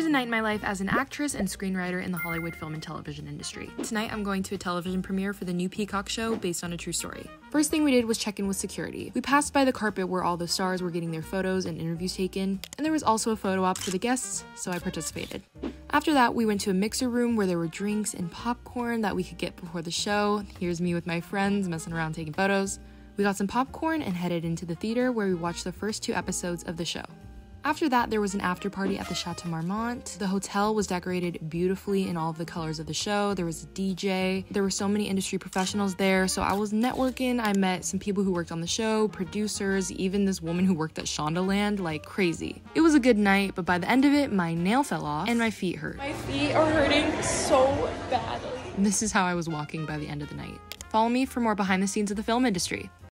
Here's a night in my life as an actress and screenwriter in the Hollywood film and television industry. Tonight I'm going to a television premiere for the new Peacock show based on a true story. First thing we did was check in with security. We passed by the carpet where all the stars were getting their photos and interviews taken, and there was also a photo op for the guests, so I participated. After that, we went to a mixer room where there were drinks and popcorn that we could get before the show. Here's me with my friends messing around taking photos. We got some popcorn and headed into the theater where we watched the first two episodes of the show. After that, there was an after party at the Chateau Marmont. The hotel was decorated beautifully in all of the colors of the show. There was a DJ. There were so many industry professionals there. So I was networking. I met some people who worked on the show, producers, even this woman who worked at Shondaland, like crazy. It was a good night, but by the end of it, my nail fell off and my feet hurt. My feet are hurting so badly. This is how I was walking by the end of the night. Follow me for more behind the scenes of the film industry.